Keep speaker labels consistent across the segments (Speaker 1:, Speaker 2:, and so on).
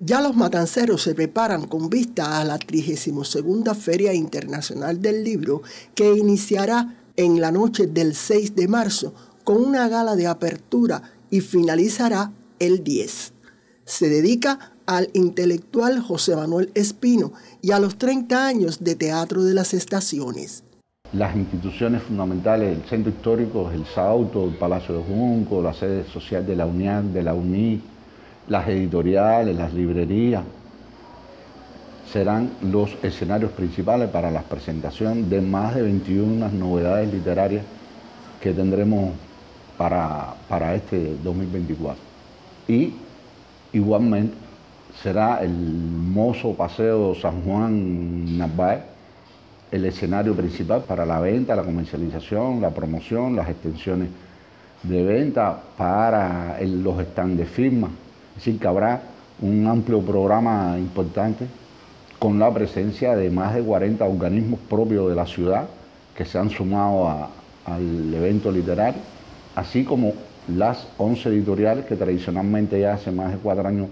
Speaker 1: Ya los matanceros se preparan con vista a la 32 Feria Internacional del Libro que iniciará en la noche del 6 de marzo con una gala de apertura y finalizará el 10. Se dedica al intelectual José Manuel Espino y a los 30 años de Teatro de las Estaciones.
Speaker 2: Las instituciones fundamentales del centro histórico, el SAUTO, el Palacio de Junco, la sede social de la UNIAN, de la UNI, las editoriales, las librerías, serán los escenarios principales para la presentación de más de 21 novedades literarias que tendremos para, para este 2024. Y igualmente será el mozo Paseo San Juan Narváez el escenario principal para la venta, la comercialización, la promoción, las extensiones de venta para los stands de firma es decir, que habrá un amplio programa importante con la presencia de más de 40 organismos propios de la ciudad que se han sumado al evento literario, así como las 11 editoriales que tradicionalmente ya hace más de cuatro años,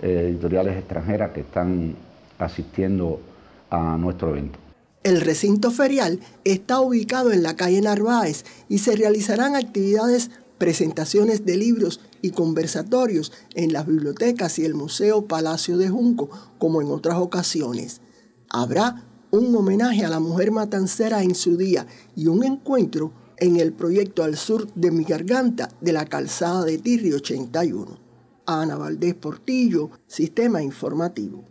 Speaker 2: eh, editoriales extranjeras que están asistiendo a nuestro evento.
Speaker 1: El recinto ferial está ubicado en la calle Narváez y se realizarán actividades presentaciones de libros y conversatorios en las bibliotecas y el Museo Palacio de Junco, como en otras ocasiones. Habrá un homenaje a la mujer matancera en su día y un encuentro en el proyecto al sur de mi garganta de la calzada de Tirri 81. Ana Valdés Portillo, Sistema Informativo.